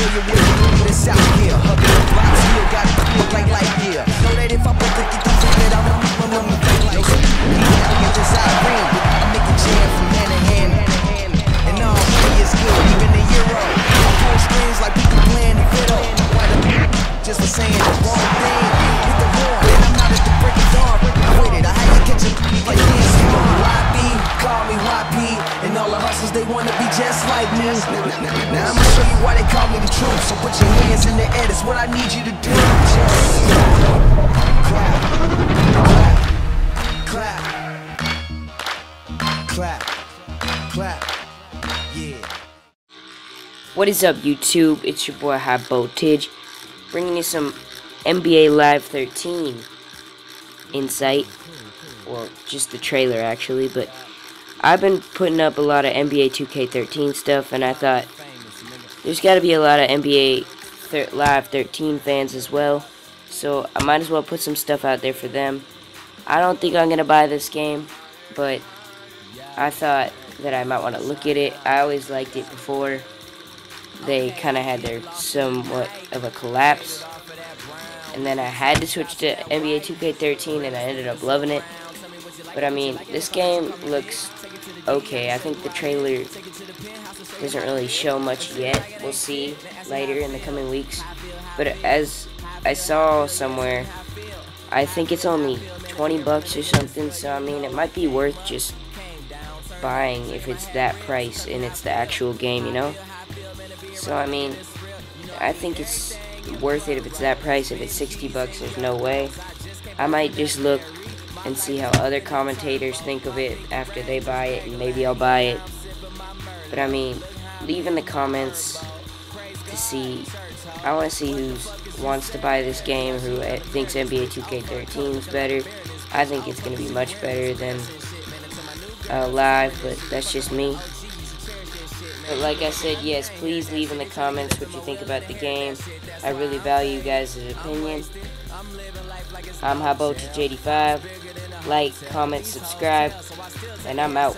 where you need the just like me. Now I'ma show you why they call me the truth. So put your hands in the air, that's what I need you to do. Just clap, clap, clap, clap, clap. Yeah. What is up, YouTube? It's your boy High Voltage, bringing you some NBA Live 13 insight. Well, just the trailer actually, but I've been putting up a lot of NBA 2K13 stuff, and I thought there's got to be a lot of NBA thir Live 13 fans as well. So I might as well put some stuff out there for them. I don't think I'm gonna buy this game, but I thought that I might want to look at it. I always liked it before they kind of had their somewhat of a collapse. And then I had to switch to NBA 2K13 and I ended up loving it. But I mean, this game looks okay. I think the trailer doesn't really show much yet. We'll see later in the coming weeks. But as I saw somewhere, I think it's only 20 bucks or something. So I mean, it might be worth just buying if it's that price and it's the actual game, you know? So I mean, I think it's worth it if it's that price. If it's 60 bucks, there's no way. I might just look and see how other commentators think of it after they buy it, and maybe I'll buy it. But I mean, leave in the comments to see. I want to see who wants to buy this game, who thinks NBA 2K13 is better. I think it's going to be much better than uh, live, but that's just me. But like I said, yes, please leave in the comments what you think about the game. I really value you guys' opinion. I'm Habo to JD5. Like, comment, subscribe, and I'm out.